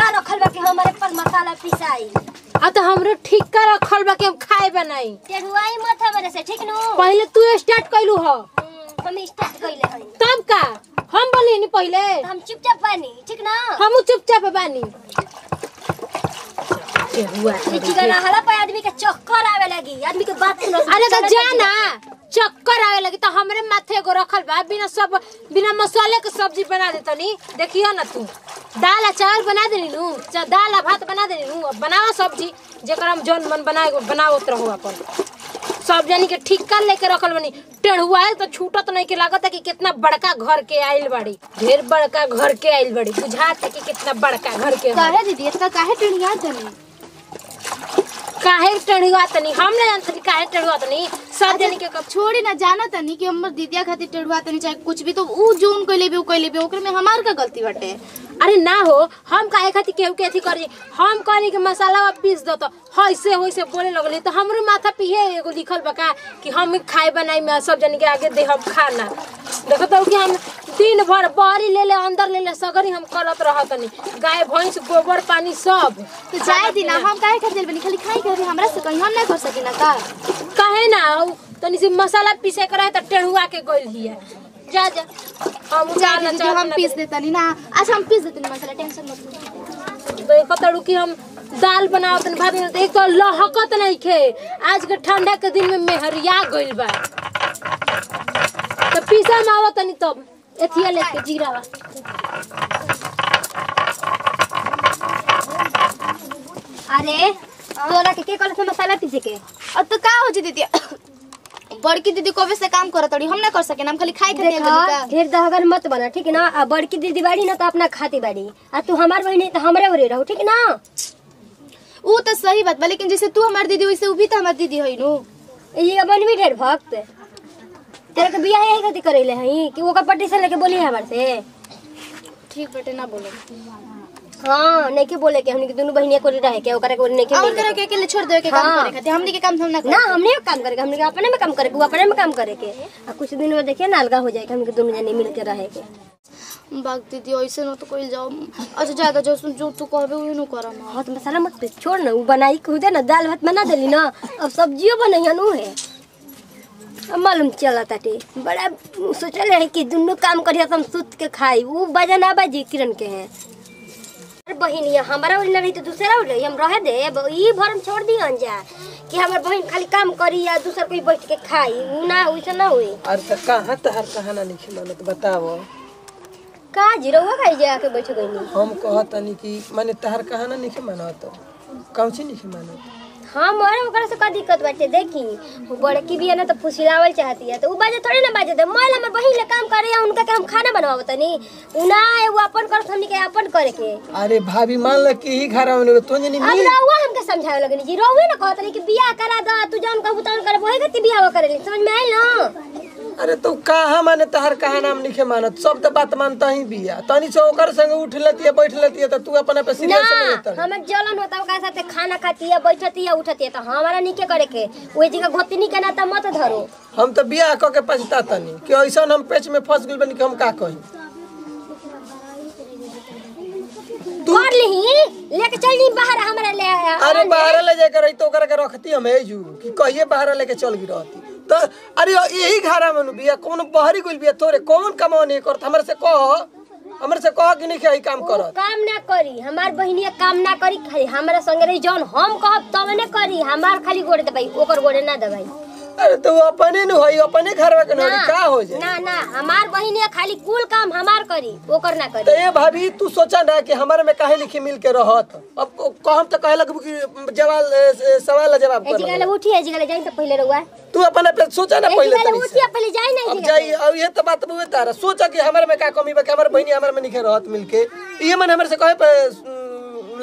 ठिका रखल बा कि हमारे पर मसाला पिसाई। आ तो हमरो ठीक रखल बा कि हम खाए बनाई टेढ़ुआई मत हमरे से ठीक नु? पहले तू स्टार्ट कैलू ह। हम स्टार्ट कइले हई। तब का? हम बोली नी पहले। हम चुपचाप बानी ठीक ना? हम चुपचाप बानी। के हला पे आदमी के चक्कर आवे लगी आदमी के बात सुनो। अरे तो जाना चक्कर आवे लगी तो हमरे माथे एगो रखल बा बिना सब बिना मसाले के सब्ज़ी बना देता नी देखियो ना तू। दाल चावल बना देनी नु। दाल भात बना देनी नु। अब बनावा सब्ज़ी जरा हम जौन मन बनाए बनावत रहो अपन। सब जानी के ठीक कर लेके रखल बनी। टेढ़ुआ है तो छूटत तो नहीं के लागत है कि कितना बड़का घर के आइल बड़ी। ढेर बड़का घर के आइल बड़ी। बुझात है कि कितना बड़का घर के काहे दीदी इतना काहे टेढ़िया तनी काहे टेढ़ुआ तनी हम ना जानते कि काहे टेढ़ुआ तनी सब जानी के कब छोड़ी ना जाना तनी कि हमर दीदिया खातिर टेढ़ुआ तनी चाहे कुछ भी तो ऊ जोन कइले भी ऊ कइले भी ओकरे में हमार का गलती बाटे? अरे ना हो हम काहे खातिर केहू के अथी करी? हम कहनी कि मसाला वा पीस दो तो। ऐसे वैसे बोले लगली तो हमरो माथा पिहे एगो लिखल बका कि हम खाए बनाई में सब जन के आगे दे हम खाना देखो तो कि हम दिन भर बाहरी ले ले अंदर ले ले सगरी हम करत रहतनी गाय भैंस गोबर पानी सब। तो जाए दी ना हम काहे खातिर बनी खाली खाई करे हमरा से कहीं हम ना कर सकी ना का काहे ना तनी से मसाला पीसे के रहे तो टेढ़ुआ के गइल हिया। जा जा। हम जाना दीदी हम पीस देतनी ना अच्छा हम पीस देतनी मसाला टेंशन मत देखो तड़ू कि हम दाल बनावत नहीं भाभी तो एक तो लहकत नहीं खे। आज के ठंडा के दिन में मेहरिया गइल बा। तो पीसा में आवत नहीं तब। एथिया लेके जीरा बा अरे तोरा के के कहले से मसाला पीसे के अब तो का हो जी दीदी बड़की दीदी कबे से काम करत तड़ी हम ना कर सके हम खाली खाई खातिर देखा का ढेर दहगन मत बना ठीक ना आ बड़की दीदी बाड़ी ना तो अपना खाती बाड़ी आ तू हमार बहनी तो हमरे ओरे रहो ठीक ना ऊ तो सही बात बा लेकिन जैसे तू हमार दीदी वैसे ऊ भी तो हमार दीदी होई नु ये बनवी ढेर भक्त तेरे के बियाह यही खातिर करेले हई कि ओकर पटीशन लेके बोली हमार से? ठीक बेटे ना बोलो। हाँ नहीं के बोले के हमनी के दोनों बहनिया को रहे के ओकरा के नहीं के और करे के अकेले छोड़ देवे के काम हाँ। करे खातिर? हमनी के काम हम ना ना कर हमने काम करे के हमने के अपने में काम करे के वो अपने में काम करे के। आ कुछ दिन में देखिए ना अलगा हो जाए हम के दोनों जने मिल के रहे के। बाग दीदी ऐसे न तो कोई जाओ। अच्छा ज़्यादा जो सुन जो तू कहबे वही नु करम हाँ तो मसाला मत छोड़ ना वो बनाई खुदे ना दाल भात बना देली ना अब सब्जियों बनैया नु है। मालूम चला ताटे। बड़ा सोचल है कि दोनों काम करिया तो हम सुत के खाई। वो बजा ना बाजी किरण के हैं। अरे बहिनिया हमारा ओरी ना रही तो दूसरा ओरी हम रहे दे। अब ई भर हम छोड़ दी जा कि हमार बहन खाली काम करी या दूसर कोई बैठ के खाई। ऊ ना वैसा ना होई। अरे तो कहाँ तहर कहाना नहीं मानत बताओ। का ज़ीरो खाई जा के बैठ गई हम कहतनी कि माने तहर कहाना नहीं मानत कौन सी नहीं मानत हाँ मोरे ओकरा से का दिक्कत बाटे देखी? वो बड़की भी है ना तो फुसिलावल चाहती है तो उ बाजे थोड़ी ना बाजे दे। मोल हमर बहिन ले काम करे या उनका काम खाना बनावत तनी? उ ना है वो अपन कर हमनी के अपन करे के। अरे भाभी मान ल कि ही घर में तो नहीं अब रहुआ हमके समझावे लगनी जी रहुए ना कहत रही कि बियाह करा द तू जान तौन करे वही गति बियाह करे समझ में आइल ना? अरे तू तो कहाँ माने तहर कहा नाम नहीं मानत? सब तो बात मानता ही बिया। तनी से ओकर संग उठ लेती है बैठ लेती है तो तू अपना पे ना सीरियस नहीं लेता हमें जलन होता है ओकरा साथे खाना खाती है बैठती है उठती है तो हमारा के करे के। वही जगह गोतनी के नाता मत धरो। हम तो बियाह क के पछता तनी कि ऐसा हम पेच में फंस गइल बनी कि हम का कही? कर ली लेके चल नी बाहर हमारा ले आया अरे बाहर ले जाकर रही तो ओकरा के रखती हम एजू कि कहिए बाहर लेके चल गई रहती तो अरे यही घर में बिया कौन बाहरी गइल बिया तोरे कौन कमाओ नहीं करत? हमरे से कह हमरे से कह कि नहीं कि काम उ करत? काम ना करी हमार बहिनिया काम ना करी खाली हमारा संगे रही जौन हम कहब तब ने करी हमार खाली गोड़े दबाई ओकर गोड़े ना दबाई अरे तो वो अपने नु हई अपने घर के नु का हो जाए? ना ना हमार बहिनिया खाली कुल काम हमार करी ओकर ना तो करी ये भाभी तू सोचा ना कि हमारे में काहे लिखी मिल के रहत? अब कहम तो कहे लग कि जवाब सवाल जवाब कर जिगले उठी है जिगले जाई तो पहले रहुआ तू अपने पे सोचा ना पहले जिगले उठी पहले जाई नहीं अब जाई अब ये तो बात बुए तारा सोचा कि हमारे में का कमी बा कि हमारे बहनी हमारे में निखे रहत मिल के। ये मन हमारे से कहे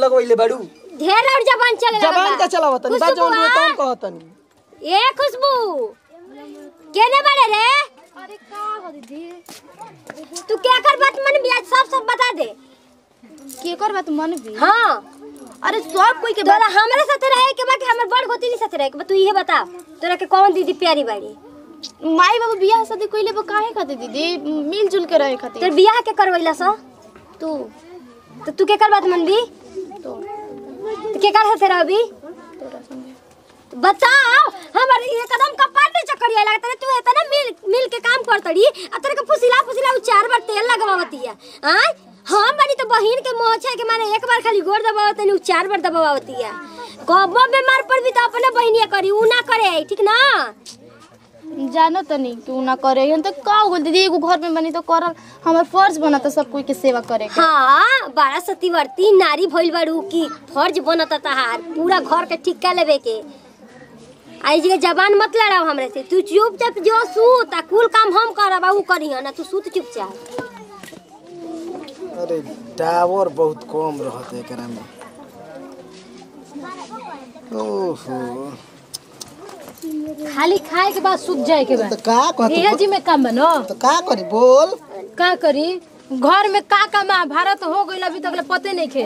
लगवइले बाड़ू। ढेर और जबान चले जबान का चलावत तनी बात जवन बुए तौन कहतनी। ए खुशबू। केने बारे रे अरे का हो दीदी तू क्या कर बात मन बियाज सब सब बता दे। के कर बात मन भी? हाँ। अरे सब कोई के बात तोरा हमरे साथे रहे के बा कि हमर बड़ गोती साथे रहे के तू इहे बता। तोरा के कौन दीदी प्यारी बाड़ी? माई बाबू बियाह शादी कइले बा काहे खातिर दीदी? मिलजुल के रहे खातिर। तोर बियाह के करवैला सा? तू। तो तू के कर बात मन भी? तो। तो के कर हते अभी? बताओ हमर एकदम कपाट पे चक्करिया लगता है तू इतना मिल मिल के काम करतड़ी आ तेरे के फुसिला फुसिला उ चार बार तेल लगवावती है हाँ हम बनी तो बहिन के मोह छे के माने एक बार खाली गोर दबावत उ चार बार दबावती है। कबो बीमार पड़ भी तो अपने बहिनिया करी उ ना करे ठीक ना? जानो तो नहीं क्यों ना करे हम तो का बोल दीदी एगो घर में बनी तो करल हमार फ़र्ज़ बना तो सब कोई के सेवा करे के। हाँ बारह सतीवर्ती नारी भइल बाड़ू की फ़र्ज़ बनता तहार पूरा घर के ठिक्का लेवे के। आई जी जबान मत लड़ाओ हमरे से तू चुपचाप जो सूत आ कुल काम हम करब आ उ करी ना तू सूत चुपचाप। अरे टावर बहुत कम रहत है एकरा में। ओहो। खाली खाए के बाद सूत जाए के बाद तो बाद। का कहत? इहे जी में काम बनो तो का करी? बोल। का करी? घर में का का महाभारत हो गइल अभी तक पते नहीं खे।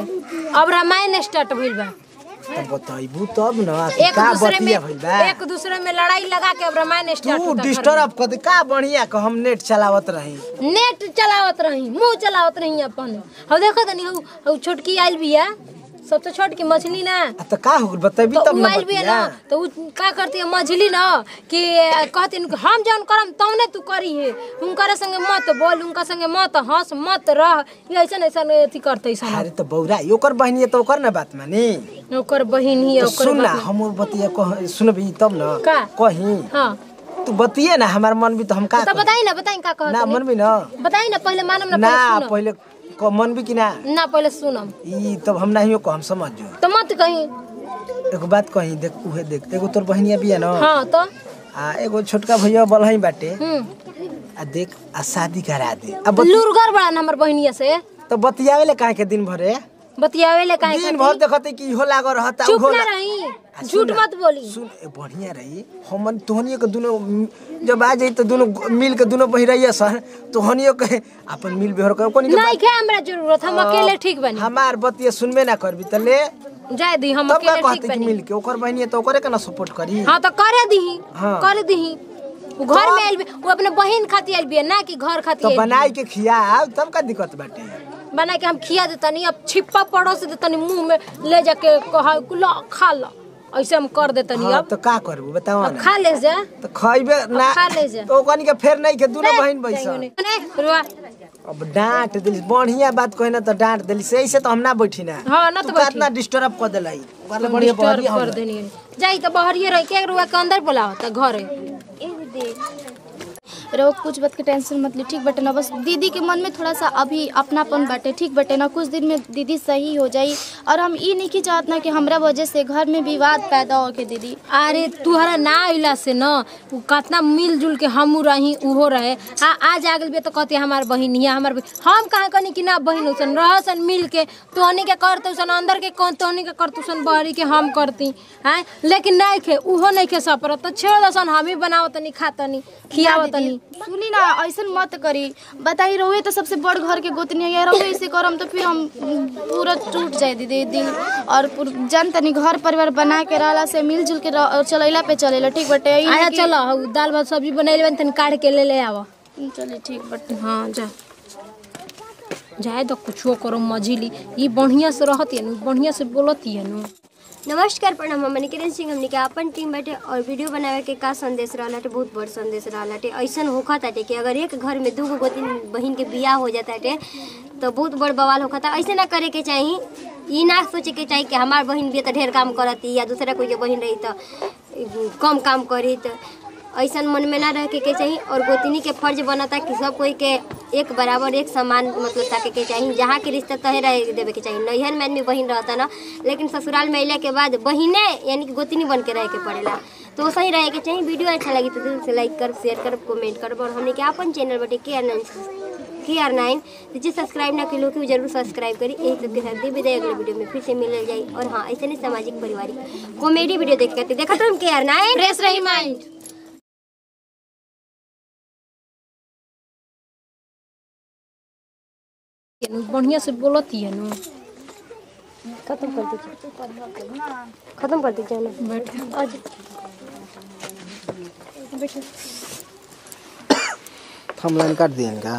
अब रामायण स्टार्ट भइल बा। तो बताइबू तब ना एक दूसरे में एक दूसरे में लड़ाई लगा के अब रामायण स्टार्ट तू। डिस्टर्ब कर। दे का बढ़िया को हम नेट चलावत रही। नेट चलावत रही मुँह चलावत रही अपन। हम देखो तनी हऊ छोटकी आइल बिया सबसे छोट की मछली ना। तो का हो बताइबी तो तब ना बतिया ना। तो उ का करती है मछली ना कि कहती हम जौन करम तौने तू करी है। उनकर संगे मत बोल उनका संगे मत हंस मत रह। ये ऐसन ऐसन अथी करते सन अरे तो बौरा ओकर बहनी तो ओकर ना बात मानी। ओकर बहिन ही तो ओकर सुन ना हम बतिया कह सुनबी तब ना? कही। हाँ। तू बतिए ना हमार मन भी तो हम का तो बताई ना बताई का कहत ना मन भी ना। बताई ना पहले मानम ना ना पहले क- मन भी कि ना? ना पहले सुनम। ई तब हम नहीं को हम समझ जो तो मत कहीं। एगो बात कही देख उहे देख एगो तोर बहनिया बिया न। हाँ तो? आ एगो छोटका भैया बलहई बाटे। हम्म। आ देख आ शादी करा दे। अब लुरगर बड़ा हमर बहिनिया से। तो बतियावे ले काहे के दिन भरे? बतियावे ले काहे दिन भर देखते कि इहो लागल रहता चुप ना रही। झूठ मत बोली। सुन बढ़िया रही। हमन तोहनियो के दुनो जब आ जाई तो दुनो मिल के दुनो बही रहिए सर तोहनियो के अपन मिल बेहर कर कोनी नहीं के हमरा ज़रूरत हम अकेले ठीक बनी। हमार बतिया सुनबे ना करबी त ले। जाए दी हम अकेले ठीक कहते कि बनी। मिल के ओकर बहनिया तो ओकरे के ना सपोर्ट करी? हाँ तो करे दही हाँ। करे दही वो घर में आइल वो अपने बहन खातिर आइल बिया ना कि घर खातिर तो बनाई के खिया तब का दिक्कत बाटे? बना के हम खिया देतनी अब छिप्पा पड़ोस देतनी मुँह में ले जाके कहा खा ला। ऐसे हम कर देतनी हाँ अब। तो का करबो बताओ ना। खा ले जा तो खइबे ना खा ले जा। तो ओकनी के फेर नहीं के दुनो बहन बैस ने। रुआ। अब डांट दिल बढ़िया बात कहे ना तो डांट दिल। से ऐसे तो हम ना बैठी ना। हाँ ना तो तू बैठी। कितना डिस्टर्ब कर देलाई। वाला बढ़िया बहरी कर देनी। जाई तो बहरिए रह के रुआ के अंदर बुलाओ तो घरे। रहो, कुछ बात के टेंशन मत ली, ठीक बटे ना। बस दीदी के मन में थोड़ा सा अभी अपनापन बाटे, ठीक बटे ना। कुछ दिन में दीदी सही हो जाई, और हम ई नहीं की चाहत ना कि हमरा वजह से घर में विवाद पैदा हो के दीदी। अरे, तुहरा ना अला से न कितना मिलजुल के हम रही, उहो रहे। आ, आज आ बे तो कहती हमार बहिन हिया हमार हम कहाँ कनी कि ना बहिन होसन, रहसन मिल के तोहनी के करतू सन, अंदर के तोहनी के करतू सन, बहरी के हम करती, हैं। लेकिन नहीं खे उहो नहीं खे सपर तो छेड़ दसन, हम ही बनावतनी, खातनी, खियावतनी। सुनी ना ऐसा मत करी। बताई रहुए तो सबसे बड़ घर के गोतनी है। रहुए ऐसे करम तो फिर हम पूरा टूट जाए दीदी दिल और पूर- जान तनी घर परिवार बना के रहला से मिलजुल के रह- चलैला पे चलेला ठीक बटे? आया चलो दाल भात सब्ज़ी बनैले बन तनी काट के ले ले आवा। चलिए ठीक बटे। हाँ जा। जाए तो कुछो करो मझिली ई बढ़िया से रहती है बढ़िया से बोलती है नु नमस्कार प्रणाम। हम किरण सिंह हमने के अपन टीम बैठे और वीडियो बनावे के का संदेश रहला टे बहुत बड़ संदेश रहला टे। ऐसन होखा ताटे कि अगर एक घर में दूगो गोतिन बहन के बियाह हो जाता टे तो बहुत बड़ बवाल होखा था। ऐसे ना करे के चाहिए ई ना सोचे के चाहिए कि हमार बहन भी तो ढेर काम करती या दूसरा कोई बहिन रही तो कम काम करी तो। ऐसा मन में ना रह के, के चाहिए और गोतनी के फ़र्ज़ बनता कि सब कोई के एक बराबर, एक समान मतलब ताके के चाहिए जहाँ के रिश्ता तहे रह देवे के चाहिए नैहर में आदमी बहिन रहता ना, लेकिन ससुराल में अइला के बाद बहिने यानी कि गोतनी बन के रह के पड़ेला। तो वैसा ही रहे के चाहिए वीडियो अच्छा लगी तो दिल से लाइक कर शेयर कर कमेंट कर, और हमने के अपन चैनल बटे K R nine K R nine जो सब्सक्राइब ना किलो की ज़रूर सब्सक्राइब करी। यही सबके साथ दी विदाई, अगले वीडियो में फिर से मिल जाए और हाँ ऐसे नहीं सामाजिक, पारिवारिक कॉमेडी वीडियो देख करते देखा तो हम के आर नाइन रही माइंड बढ़िया से बोलती है ना खत्म कर दीजिए खत्म कर दीजिए ना आज थमलाइन काट दिए का